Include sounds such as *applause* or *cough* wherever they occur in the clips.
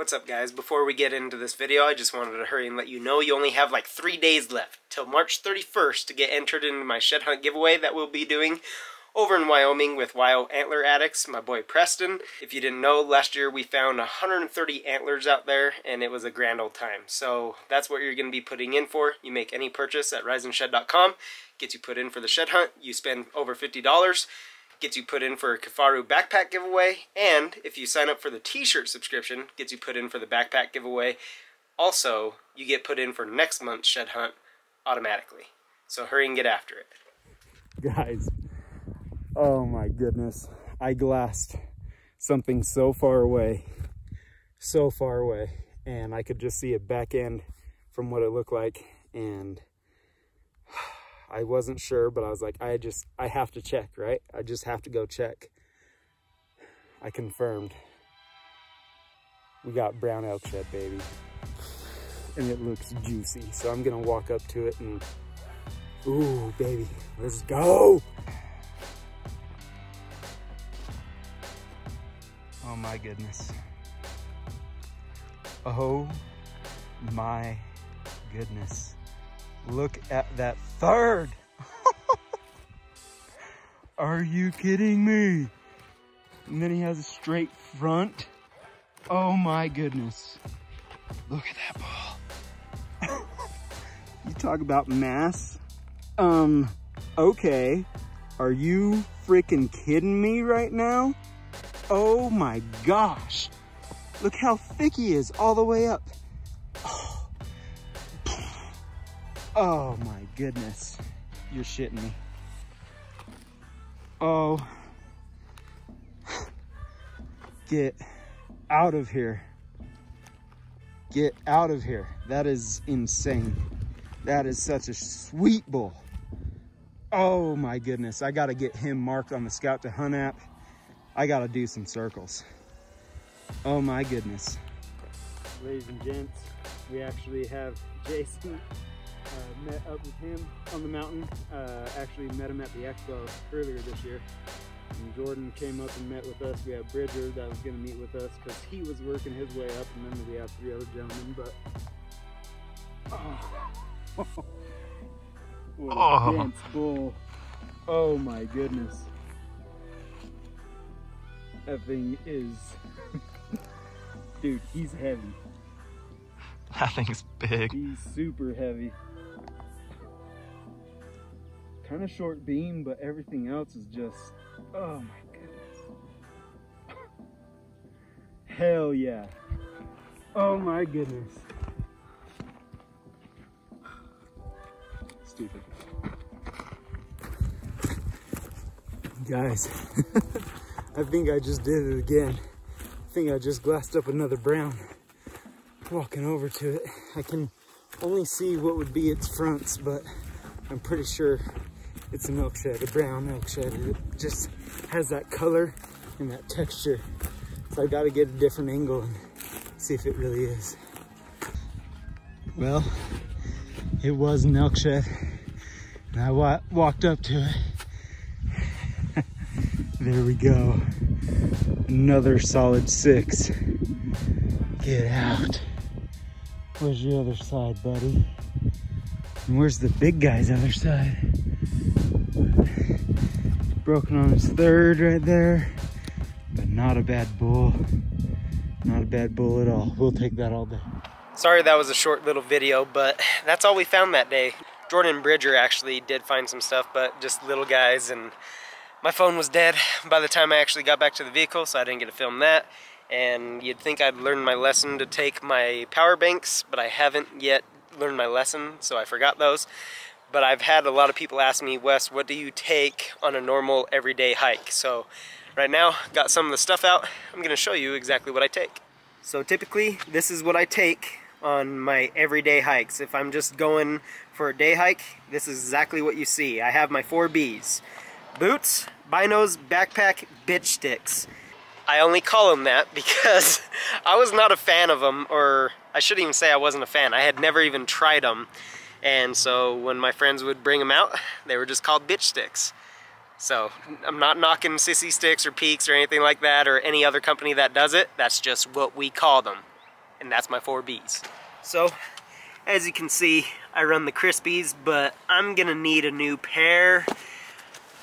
What's up guys? Before we get into this video, I just wanted to hurry and let you know you only have like three days left till March 31st to get entered into my shed hunt giveaway that we'll be doing over in Wyoming with Wyo Antler Addicts, my boy Preston. If you didn't know, last year we found 130 antlers out there and it was a grand old time. So that's what you're going to be putting in for. You make any purchase at riseandshed.com, gets you put in for the shed hunt. You spend over $50 gets you put in for a Kifaru backpack giveaway, and if you sign up for the t-shirt subscription, gets you put in for the backpack giveaway. Also, you get put in for next month's shed hunt automatically. So hurry and get after it. Guys, oh my goodness. I glassed something so far away, so far away, and I could just see a back end from what it looked like, and *sighs* I wasn't sure, but I was like, I just, I have to check, right? I just have to go check. I confirmed. We got brown elk shed, baby. And it looks juicy. So I'm gonna walk up to it and, ooh, baby, let's go. Oh my goodness. Oh my goodness. Look at that third. *laughs* Are you kidding me? And then he has a straight front. Oh my goodness. Look at that ball. *laughs* you talk about mass. Um, okay. Are you freaking kidding me right now? Oh my gosh. Look how thick he is all the way up. Oh my goodness. You're shitting me. Oh. Get out of here. Get out of here. That is insane. That is such a sweet bull. Oh my goodness. I got to get him marked on the Scout to Hunt app. I got to do some circles. Oh my goodness. Ladies and gents, we actually have Jason met up with him on the mountain. Uh, actually met him at the expo earlier this year. And Jordan came up and met with us. We had Bridger that was going to meet with us because he was working his way up, and then we have three other gentlemen. But oh, *laughs* what a oh. dense bull! Oh my goodness, that thing is, *laughs* dude. He's heavy. That thing's big. He's super heavy kind of short beam, but everything else is just, oh my goodness. *laughs* Hell yeah. Oh my goodness. Stupid. Guys, *laughs* I think I just did it again. I think I just glassed up another brown. Walking over to it, I can only see what would be its fronts, but I'm pretty sure it's a shed, a brown shed. It just has that color and that texture. So I gotta get a different angle and see if it really is. Well, it was an elk. And I wa walked up to it. *laughs* there we go. Another solid six. Get out. Where's your other side, buddy? And where's the big guy's other side? Broken on his third right there, but not a bad bull. Not a bad bull at all. We'll take that all day. Sorry that was a short little video, but that's all we found that day. Jordan Bridger actually did find some stuff, but just little guys, and my phone was dead by the time I actually got back to the vehicle, so I didn't get to film that. And you'd think I'd learned my lesson to take my power banks, but I haven't yet learned my lesson, so I forgot those but I've had a lot of people ask me, Wes, what do you take on a normal everyday hike? So right now, got some of the stuff out. I'm gonna show you exactly what I take. So typically, this is what I take on my everyday hikes. If I'm just going for a day hike, this is exactly what you see. I have my four Bs. Boots, binos, backpack, bitch sticks. I only call them that *laughs* because I was not a fan of them, or I shouldn't even say I wasn't a fan. I had never even tried them. And so when my friends would bring them out, *laughs* they were just called bitch sticks. So I'm not knocking Sissy Sticks or PEAX or anything like that or any other company that does it. That's just what we call them. and that's my four Bs. So, as you can see, I run the Crispis, but I'm gonna need a new pair.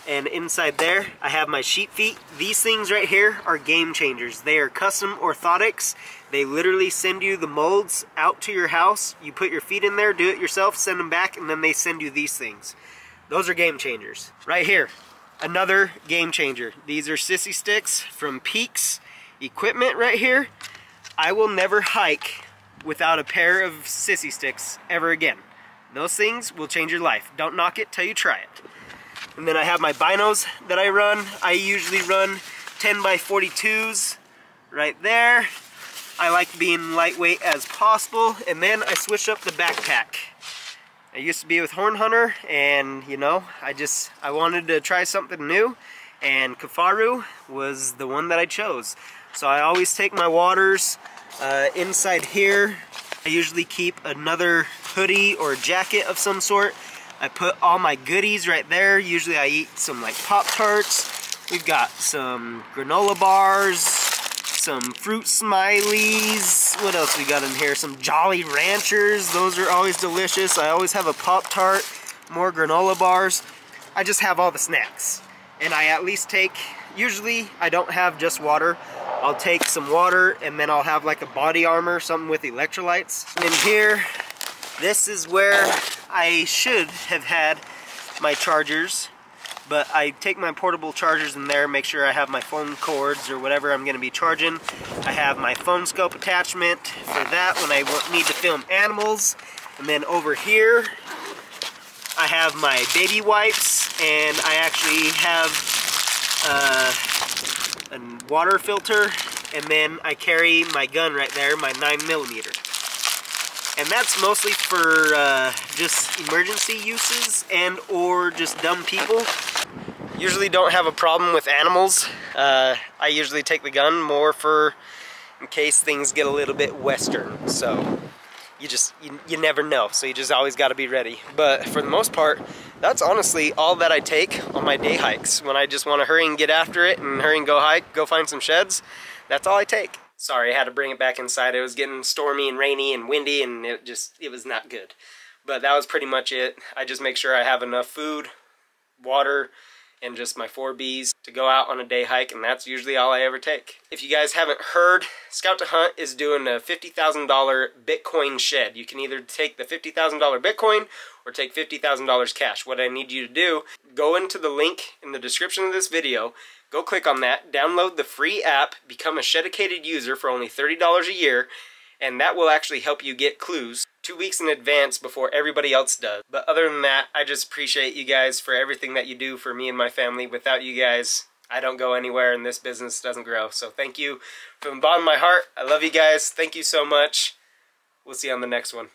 And inside there, I have my SheepFeet. These things right here are game changers. They are custom orthotics. They literally send you the molds out to your house. You put your feet in there, do it yourself, send them back, and then they send you these things. Those are game changers. Right here, another game changer. These are sissy sticks from PEAX Equipment right here. I will never hike without a pair of sissy sticks ever again. Those things will change your life. Don't knock it till you try it. And then I have my binos that I run. I usually run 10 by 42s right there. I like being lightweight as possible. And then I switch up the backpack. I used to be with Horn Hunter and you know, I just, I wanted to try something new and Kifaru was the one that I chose. So I always take my waters uh, inside here. I usually keep another hoodie or jacket of some sort I put all my goodies right there. Usually I eat some like Pop-Tarts. We've got some granola bars, some fruit smileys. What else we got in here? Some Jolly Ranchers. Those are always delicious. I always have a Pop-Tart, more granola bars. I just have all the snacks. And I at least take, usually I don't have just water. I'll take some water and then I'll have like a body armor, something with electrolytes. And in here, this is where I should have had my chargers, but I take my portable chargers in there, make sure I have my phone cords or whatever I'm going to be charging. I have my Phoneskope attachment for that when I need to film animals. And then over here, I have my baby wipes, and I actually have uh, a water filter, and then I carry my gun right there, my 9 millimeter and that's mostly for uh, just emergency uses and or just dumb people. Usually don't have a problem with animals. Uh, I usually take the gun more for in case things get a little bit western. So you just, you, you never know. So you just always got to be ready. But for the most part, that's honestly all that I take on my day hikes. When I just want to hurry and get after it and hurry and go hike, go find some sheds, that's all I take. Sorry, I had to bring it back inside. It was getting stormy and rainy and windy and it just, it was not good. But that was pretty much it. I just make sure I have enough food, water, and just my four Bs to go out on a day hike, and that's usually all I ever take. If you guys haven't heard, Scout to Hunt is doing a $50,000 Bitcoin shed. You can either take the $50,000 Bitcoin or take $50,000 cash. What I need you to do, go into the link in the description of this video, Go click on that, download the free app, become a Shedicated user for only $30 a year, and that will actually help you get clues two weeks in advance before everybody else does. But other than that, I just appreciate you guys for everything that you do for me and my family. Without you guys, I don't go anywhere and this business doesn't grow. So thank you from the bottom of my heart. I love you guys. Thank you so much. We'll see you on the next one.